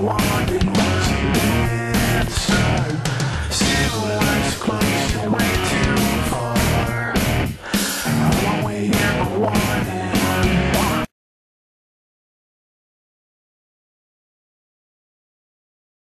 wanted